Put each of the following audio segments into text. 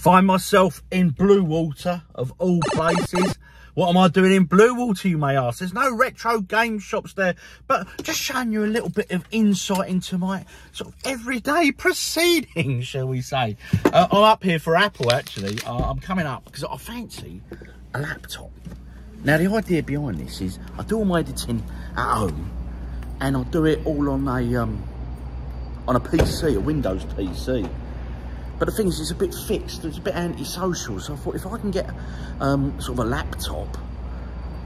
Find myself in Bluewater, of all places. What am I doing in Bluewater, you may ask? There's no retro game shops there, but just showing you a little bit of insight into my sort of everyday proceedings, shall we say. Uh, I'm up here for Apple, actually. Uh, I'm coming up because I fancy a laptop. Now, the idea behind this is I do all my editing at home, and I do it all on a um, on a PC, a Windows PC. But the thing is, it's a bit fixed, it's a bit antisocial. So I thought if I can get um, sort of a laptop,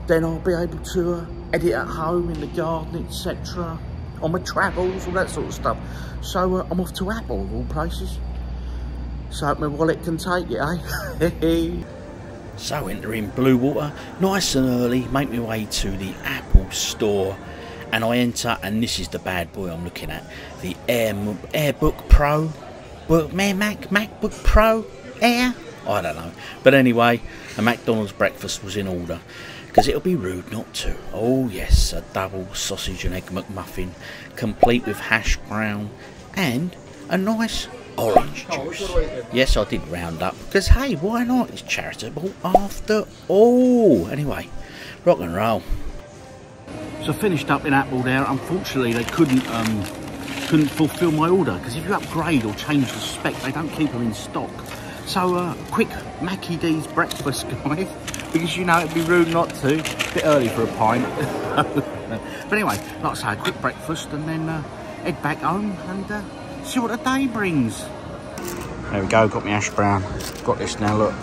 then I'll be able to uh, edit at home, in the garden, etc. On my travels, all that sort of stuff. So uh, I'm off to Apple, of all places. So my wallet can take it, eh? so entering Bluewater, nice and early, make my way to the Apple store. And I enter, and this is the bad boy I'm looking at. The Air, AirBook Pro well, man, Mac, MacBook Pro Air? I don't know. But anyway, a McDonald's breakfast was in order. Because it'll be rude not to. Oh yes, a double sausage and egg McMuffin, complete with hash brown and a nice orange juice. Yes, I did round up. Because hey, why not? It's charitable after all. Anyway, rock and roll. So finished up in Apple there. Unfortunately, they couldn't um, couldn't fulfill my order because if you upgrade or change the spec, they don't keep them in stock. So, uh, quick Mackie D's breakfast, guys, because you know it'd be rude not to. A bit early for a pint. but anyway, like I say, quick breakfast and then uh, head back home and uh, see what the day brings. There we go, got my ash brown. Got this now, look.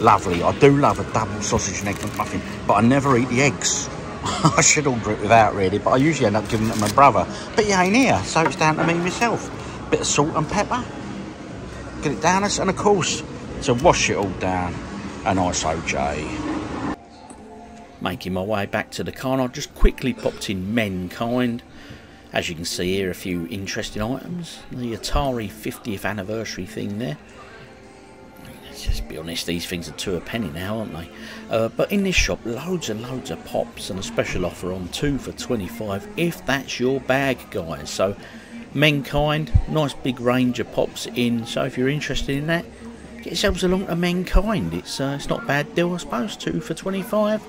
Lovely. I do love a double sausage and egg McMuffin, but I never eat the eggs. I should order it without really, but I usually end up giving it to my brother. But he ain't here, so it's down to me myself. Bit of salt and pepper. Get it down, us, and of course, to wash it all down, a nice OJ. Making my way back to the car, I just quickly popped in Menkind. As you can see here, a few interesting items. The Atari 50th anniversary thing there just be honest, these things are two a penny now, aren't they? Uh, but in this shop, loads and loads of pops and a special offer on two for 25 if that's your bag, guys. So, Menkind, nice big range of pops in. So, if you're interested in that, get yourselves along to Menkind. It's, uh, it's not bad deal, I suppose. Two for 25.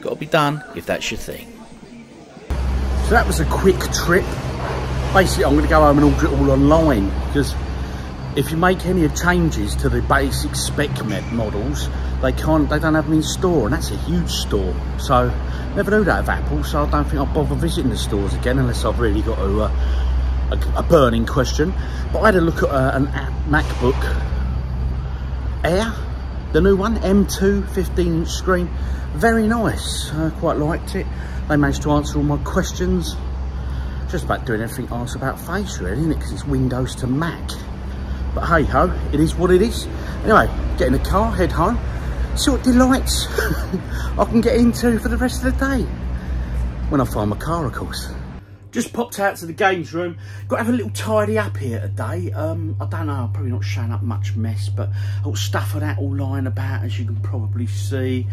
Got to be done if that's your thing. So, that was a quick trip. Basically, I'm going to go home and order it all online because if you make any changes to the basic spec models, they can't, they don't have them in store, and that's a huge store. So, never do that with Apple, so I don't think I'll bother visiting the stores again unless I've really got a, uh, a, a burning question. But I had a look at uh, an MacBook Air, the new one, M2 15 inch screen. Very nice, I quite liked it. They managed to answer all my questions. Just about doing everything asked about face really, it? Because it's Windows to Mac. But hey ho, it is what it is. Anyway, get in the car, head home, see what delights I can get into for the rest of the day. When I find my car, of course. Just popped out to the games room. Got to have a little tidy up here today. Um, I don't know, I'm probably not showing up much mess, but all stuff of that all lying about, as you can probably see.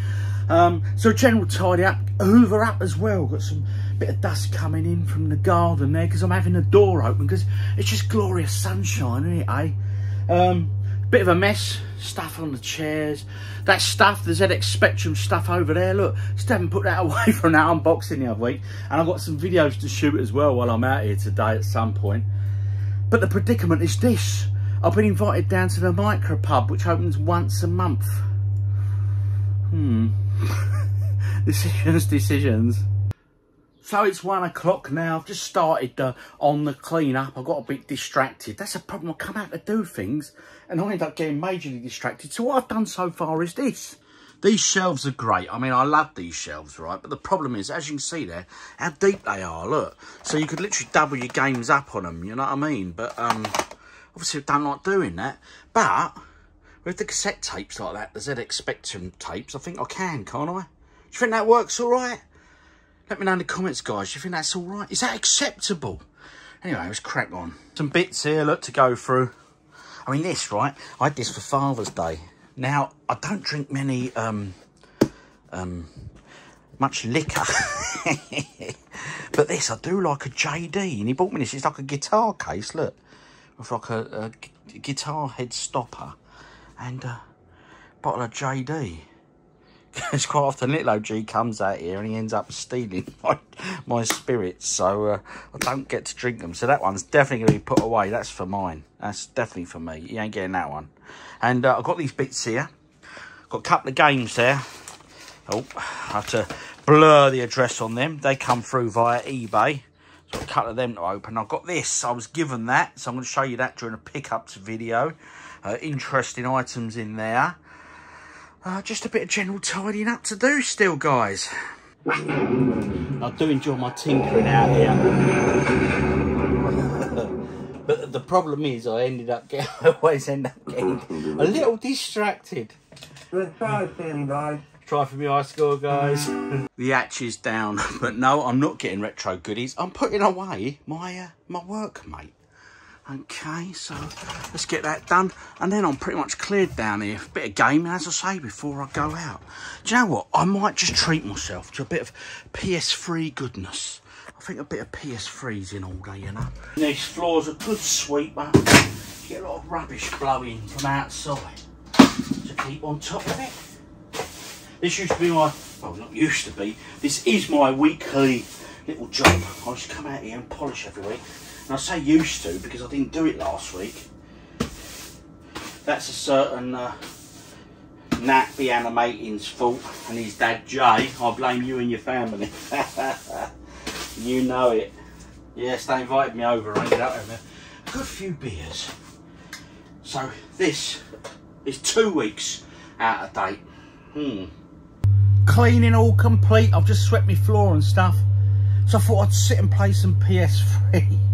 Um, so general tidy up, hoover up as well. Got some bit of dust coming in from the garden there because I'm having the door open because it's just glorious sunshine, isn't it, eh? Um, bit of a mess, stuff on the chairs. That stuff, the ZX Spectrum stuff over there, look, just haven't put that away from that unboxing the other week. And I've got some videos to shoot as well while I'm out here today at some point. But the predicament is this. I've been invited down to the Micro Pub, which opens once a month. Hmm. decisions, decisions. So it's one o'clock now. I've just started on the clean up. I got a bit distracted. That's a problem. I come out to do things and I end up getting majorly distracted. So what I've done so far is this. These shelves are great. I mean, I love these shelves, right? But the problem is, as you can see there, how deep they are, look. So you could literally double your games up on them, you know what I mean? But um, obviously I don't like doing that. But with the cassette tapes like that, the ZX Spectrum tapes, I think I can, can't I? Do you think that works all right? Let me know in the comments, guys. Do you think that's all right? Is that acceptable? Anyway, let's crack on. Some bits here, look, to go through. I mean, this, right? I had this for Father's Day. Now, I don't drink many, um, um, much liquor. but this, I do like a JD. And he bought me this. It's like a guitar case, look. with like a, a guitar head stopper and a bottle of JD. It's quite often little OG comes out here and he ends up stealing my, my spirits. So uh, I don't get to drink them. So that one's definitely going to be put away. That's for mine. That's definitely for me. You ain't getting that one. And uh, I've got these bits here. Got a couple of games there. Oh, I have to blur the address on them. They come through via eBay. So a couple of them to open. I've got this. I was given that. So I'm going to show you that during a pickups video. Uh, interesting items in there. Uh, just a bit of general tidying up to do still, guys. I do enjoy my tinkering out here. but the problem is I ended up getting, I always end up getting a little distracted. Try feeling guys. Try for me high score, guys. the hatch is down, but no, I'm not getting retro goodies. I'm putting away my uh, my work, mate. Okay, so let's get that done. And then I'm pretty much cleared down here. A bit of gaming, as I say, before I go out. Do you know what? I might just treat myself to a bit of PS3 goodness. I think a bit of PS3's in all day, you know. These floors are good sweeper. Get a lot of rubbish blowing from outside to keep on top of it. This used to be my, well, not used to be, this is my weekly little job. I just come out here and polish every week. And I say used to because I didn't do it last week. That's a certain uh, Nat the animating's fault and his dad Jay. I blame you and your family. you know it. Yes, they invited me over. I ended up having a good few beers. So this is two weeks out of date. Hmm. Cleaning all complete. I've just swept my floor and stuff. So I thought I'd sit and play some PS3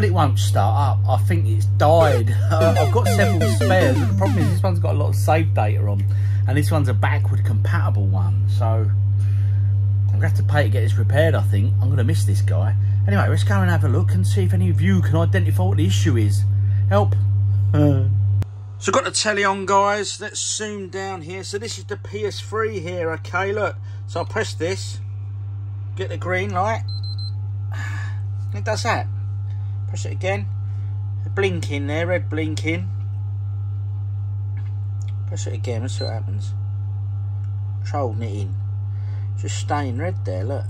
but it won't start up. I think it's died. Uh, I've got several spares, but the problem is this one's got a lot of save data on, and this one's a backward compatible one. So I'm gonna have to pay to get this repaired. I think I'm gonna miss this guy. Anyway, let's go and have a look and see if any of you can identify what the issue is. Help. Uh. So got the telly on guys, let's zoom down here. So this is the PS3 here, okay, look. So I'll press this, get the green light. It does that. Press it again. Blinking there, red blinking. Press it again, let's see what happens. Holding it in. Just staying red there, look.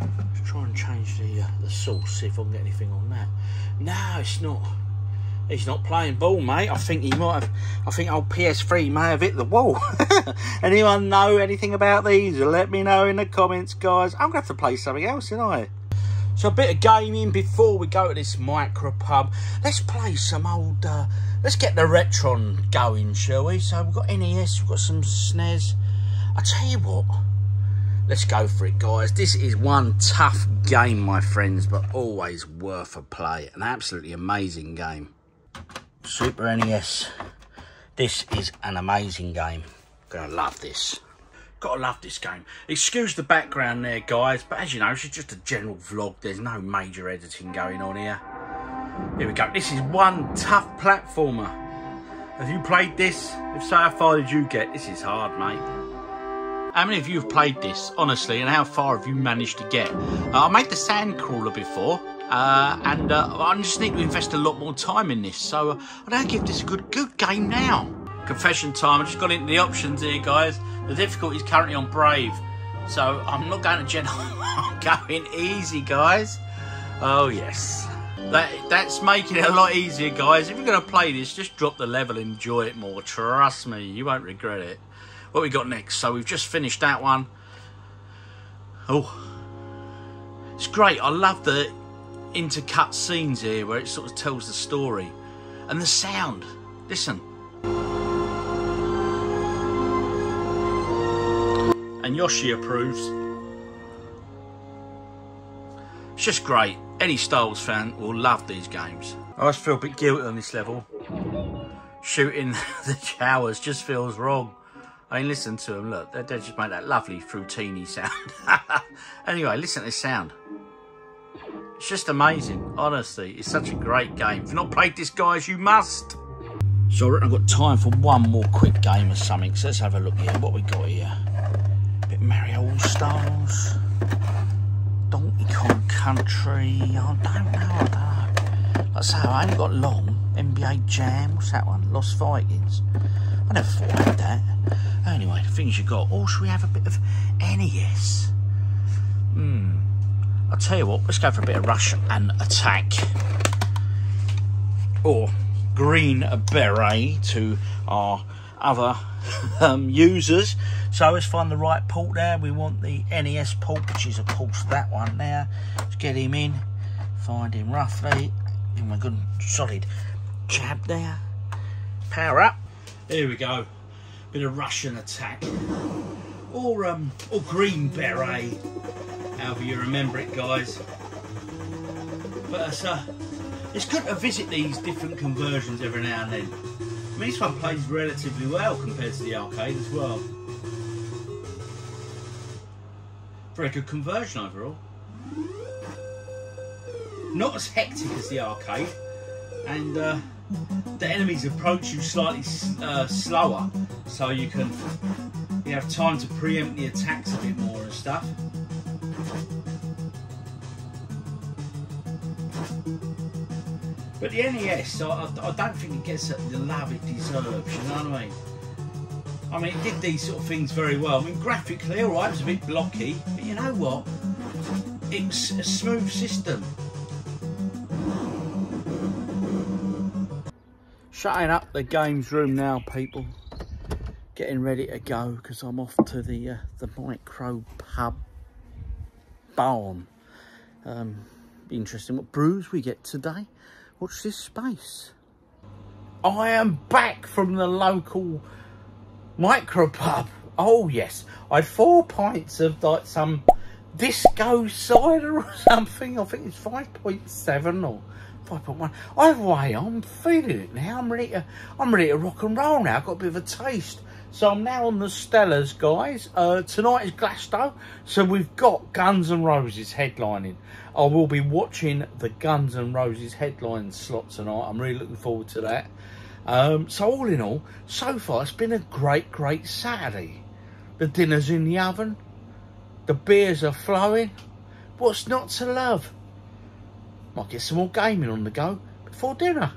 Let's try and change the uh, the source, see if I can get anything on that. No, it's not. He's not playing ball, mate. I think he might have. I think old PS3 may have hit the wall. Anyone know anything about these? Let me know in the comments, guys. I'm going to have to play something else, I? So a bit of gaming before we go to this micro pub. Let's play some old, uh, let's get the Retron going, shall we? So we've got NES, we've got some SNES. I tell you what, let's go for it, guys. This is one tough game, my friends, but always worth a play. An absolutely amazing game. Super NES. This is an amazing game. Gonna love this. Gotta love this game. Excuse the background there, guys, but as you know, it's just a general vlog. There's no major editing going on here. Here we go. This is one tough platformer. Have you played this? If so, how far did you get? This is hard, mate. How many of you have played this, honestly, and how far have you managed to get? Uh, I made the sand crawler before, uh, and uh, I just need to invest a lot more time in this, so uh, I don't give this a good, good game now. Confession time, I just got into the options here, guys. The difficulty is currently on Brave. So I'm not going to Gen I'm going easy, guys. Oh, yes. That That's making it a lot easier, guys. If you're going to play this, just drop the level enjoy it more. Trust me, you won't regret it. What we got next? So we've just finished that one. Oh. It's great. I love the intercut scenes here where it sort of tells the story. And the sound. Listen. And Yoshi approves. It's just great. Any Star Wars fan will love these games. I just feel a bit guilty on this level. Shooting the Jawas just feels wrong. I mean, listen to them. Look, they, they just make that lovely fruitini sound. anyway, listen to this sound. It's just amazing. Honestly, it's such a great game. If you've not played this, guys, you must. So I've got time for one more quick game or something. So let's have a look here. What we got here? Mario All Stars, Donkey Kong Country. I don't know. I don't know. Like I say, I ain't got long. NBA Jam. What's that one? Lost Vikings. I never thought had that. Anyway, the things you got. Or should we have a bit of NES? Hmm. I'll tell you what. Let's go for a bit of Rush and Attack. Or Green Beret to our other um, users. So let's find the right port there. We want the NES port, which is of course that one there. Let's get him in, find him roughly. Give him a good solid jab there. Power up. Here we go. Bit of Russian attack. Or um or green beret. However you remember it guys. But uh it's good to visit these different conversions every now and then. I mean, this one plays relatively well compared to the arcade as well. Very good conversion overall. Not as hectic as the arcade, and uh, the enemies approach you slightly uh, slower, so you can you have time to preempt the attacks a bit more and stuff. But the NES, I, I don't think it gets the love it deserves, you know what I mean? I mean, it did these sort of things very well. I mean, graphically, alright, it was a bit blocky, but you know what? It's a smooth system. Shutting up the games room now, people. Getting ready to go because I'm off to the uh, the micro pub barn. Um, be interesting what brews we get today. Watch this space. I am back from the local micropub. Oh yes, I had four pints of like some disco cider or something. I think it's five point seven or five point one. Either way, I'm feeling it now. I'm ready to. I'm ready to rock and roll now. I've got a bit of a taste. So I'm now on the Stellars, guys. Uh, tonight is Glasto, so we've got Guns N' Roses headlining. I will be watching the Guns N' Roses headline slot tonight. I'm really looking forward to that. Um, so all in all, so far it's been a great, great Saturday. The dinner's in the oven. The beers are flowing. What's not to love? Might get some more gaming on the go before dinner.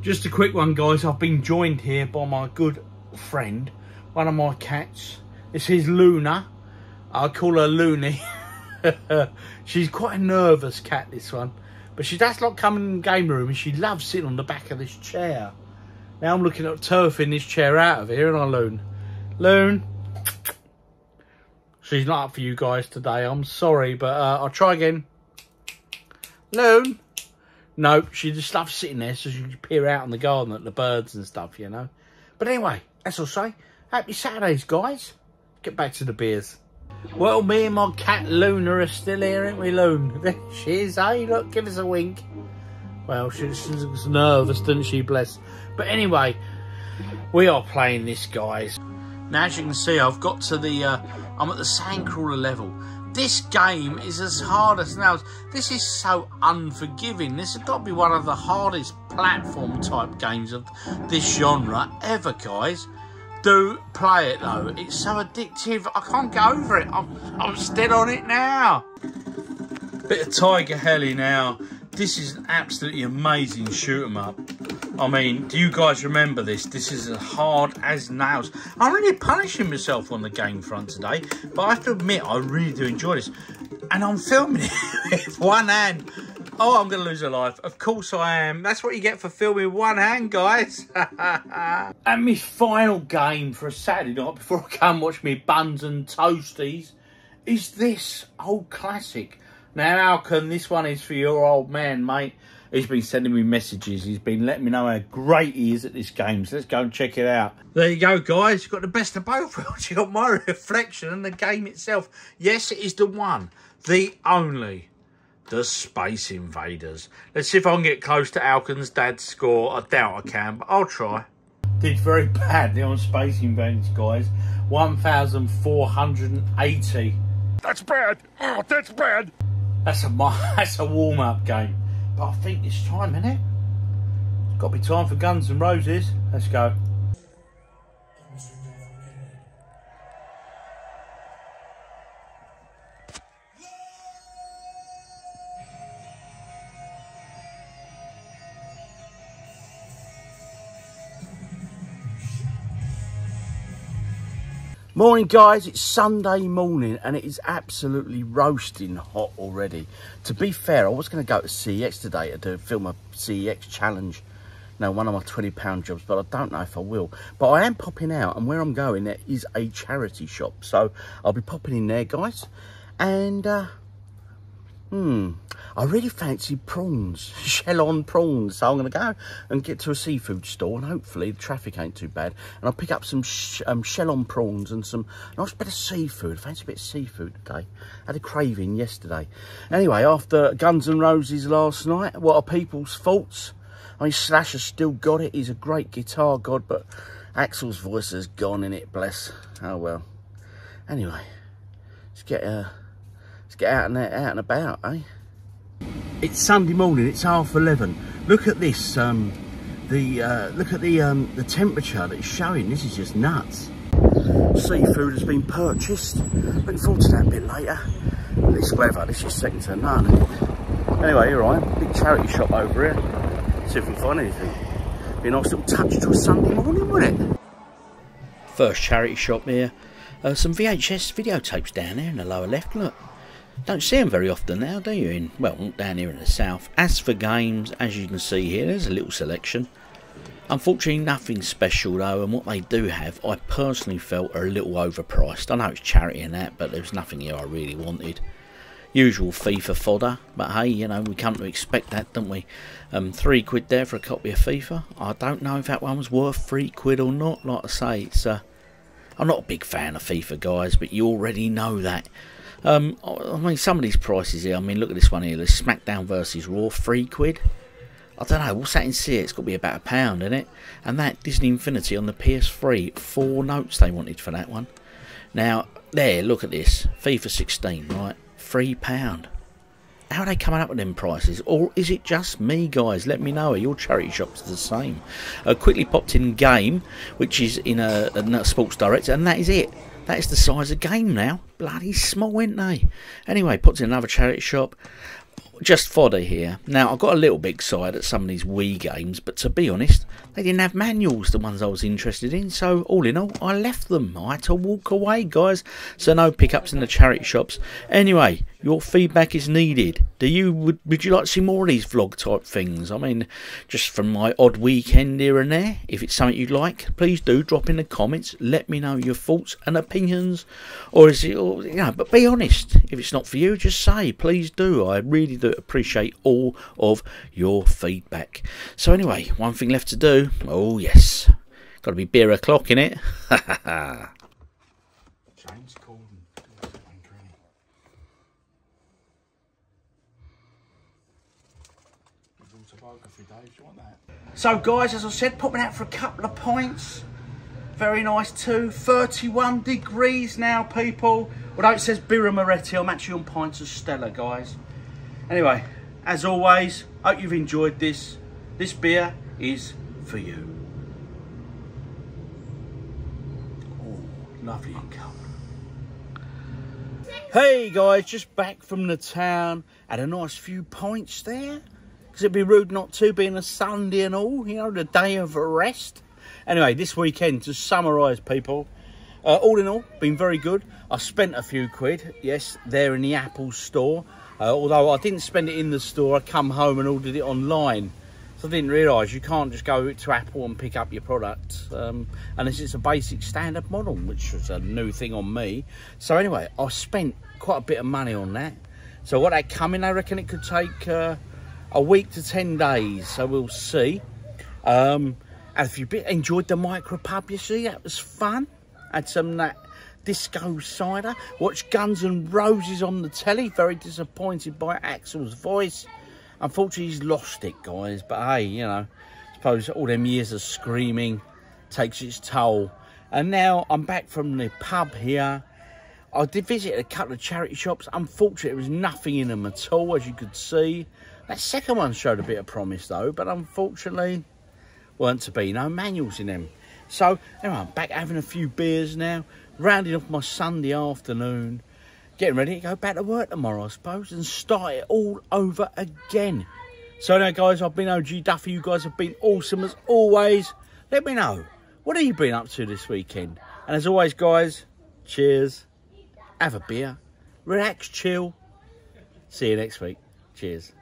Just a quick one, guys. I've been joined here by my good friend, one of my cats. This is Luna. I call her Looney. She's quite a nervous cat, this one. But she does like coming in the game room and she loves sitting on the back of this chair. Now I'm looking at turfing this chair out of here, and I Loon. Loon. She's not up for you guys today. I'm sorry, but uh, I'll try again. Loon. No, she just loves sitting there so she can peer out in the garden at the birds and stuff, you know. But anyway, as I say, happy Saturdays, guys. Get back to the beers. Well, me and my cat Luna are still here, ain't we, Loon? There she is, hey? Look, give us a wink. Well, she, she's nervous, doesn't she, bless? But anyway, we are playing this, guys. Now, as you can see, I've got to the... Uh, I'm at the Sandcrawler level. This game is as hard as nails. This is so unforgiving. This has got to be one of the hardest platform type games of this genre ever, guys. Do play it though. It's so addictive. I can't get over it. I'm, I'm still on it now. Bit of Tiger Heli now. This is an absolutely amazing shoot 'em up. I mean, do you guys remember this? This is as hard as nails. I'm really punishing myself on the game front today, but I have to admit, I really do enjoy this. And I'm filming it with one hand. Oh, I'm going to lose a life. Of course I am. That's what you get for filming one hand, guys. and my final game for a Saturday night before I come watch me buns and toasties is this old classic. Now, Alcon, this one is for your old man, mate. He's been sending me messages. He's been letting me know how great he is at this game. So let's go and check it out. There you go, guys. You've got the best of both worlds. You've got my reflection and the game itself. Yes, it is the one, the only, the Space Invaders. Let's see if I can get close to Alcon's dad's score. I doubt I can, but I'll try. Did very badly on Space Invaders, guys. 1,480. That's bad. Ah. Oh, that's bad. That's a that's a warm up game. But I think it's time, isn't it? It's got to be time for Guns N' Roses. Let's go. Morning guys, it's Sunday morning and it is absolutely roasting hot already. To be fair, I was going to go to CEX today to do, film a CEX challenge. Know, one of my £20 jobs, but I don't know if I will. But I am popping out and where I'm going there is a charity shop. So I'll be popping in there guys. And uh, Hmm, I really fancy prawns, shell-on prawns. So I'm going to go and get to a seafood store and hopefully the traffic ain't too bad. And I'll pick up some sh um, shell-on prawns and some nice bit of seafood. Fancy a bit of seafood today. Had a craving yesterday. Anyway, after Guns N' Roses last night, what are people's faults? I mean, Slash has still got it. He's a great guitar god, but Axl's voice has gone in it, bless. Oh, well. Anyway, let's get... Uh, Let's get out and out and about, eh? It's Sunday morning. It's half eleven. Look at this. Um, the uh, look at the um, the temperature that it's showing. This is just nuts. Seafood has been purchased. Looking forward to that a bit later. This weather, this is second to none. Anyway, you're right. Big charity shop over here. See if we can find anything. Be a nice little touch to a Sunday morning, wouldn't it? First charity shop here. Uh, some VHS videotapes down there in the lower left. Look. Don't see them very often now, do you? In well, down here in the south. As for games, as you can see here, there's a little selection. Unfortunately, nothing special though, and what they do have, I personally felt are a little overpriced. I know it's charity and that, but there was nothing here I really wanted. Usual FIFA fodder, but hey, you know, we come to expect that, don't we? Um, three quid there for a copy of FIFA. I don't know if that one was worth three quid or not. Like I say, it's uh, I'm not a big fan of FIFA, guys, but you already know that. Um, I mean, some of these prices here, I mean, look at this one here. The SmackDown versus Raw, three quid. I don't know, what's that in C? It's got to be about a pound, isn't it? And that Disney Infinity on the PS3, four notes they wanted for that one. Now, there, look at this. FIFA 16, right? Three pound. How are they coming up with them prices? Or is it just me, guys? Let me know. Are your charity shops the same? Uh, quickly popped in game, which is in a, a Sports Direct, and that is it. That is the size of game now. Bloody small, ain't they? Anyway, puts in another charity shop. Just fodder here. Now, I got a little bit excited at some of these Wii games, but to be honest, they didn't have manuals, the ones I was interested in. So, all in all, I left them. I had to walk away, guys. So, no pickups in the charity shops. Anyway, your feedback is needed. Do you would, would you like to see more of these vlog type things? I mean, just from my odd weekend here and there. If it's something you'd like, please do drop in the comments. Let me know your thoughts and opinions, or is it, or, you know? But be honest. If it's not for you, just say. Please do. I really do appreciate all of your feedback. So anyway, one thing left to do. Oh yes, got to be beer o'clock in it. So guys, as I said, popping out for a couple of pints. Very nice too. 31 degrees now, people. Although it says Birra Moretti, I'm actually on pints of Stella, guys. Anyway, as always, hope you've enjoyed this. This beer is for you. Oh, lovely and cold. Hey guys, just back from the town. Had a nice few pints there. Because it'd be rude not to, being a Sunday and all, you know, the day of rest. Anyway, this weekend, to summarise, people, uh, all in all, been very good. I spent a few quid, yes, there in the Apple store. Uh, although I didn't spend it in the store, I come home and ordered it online. So I didn't realise you can't just go to Apple and pick up your product um, unless it's a basic standard model, which was a new thing on me. So anyway, I spent quite a bit of money on that. So what they come in, I reckon it could take uh, a week to 10 days, so we'll see. Um, if you enjoyed the micro pub, you see, that was fun. Had some that disco cider. Watched Guns N' Roses on the telly. Very disappointed by Axl's voice. Unfortunately, he's lost it, guys. But hey, you know, I suppose all them years of screaming takes its toll. And now I'm back from the pub here. I did visit a couple of charity shops. Unfortunately, there was nothing in them at all, as you could see. That second one showed a bit of promise, though, but unfortunately, weren't to be. No manuals in them. So, anyway, I'm back having a few beers now, rounding off my Sunday afternoon, getting ready to go back to work tomorrow, I suppose, and start it all over again. So, now, guys, I've been OG Duffy. You guys have been awesome as always. Let me know, what have you been up to this weekend? And as always, guys, Cheers. Have a beer. Relax, chill. See you next week. Cheers.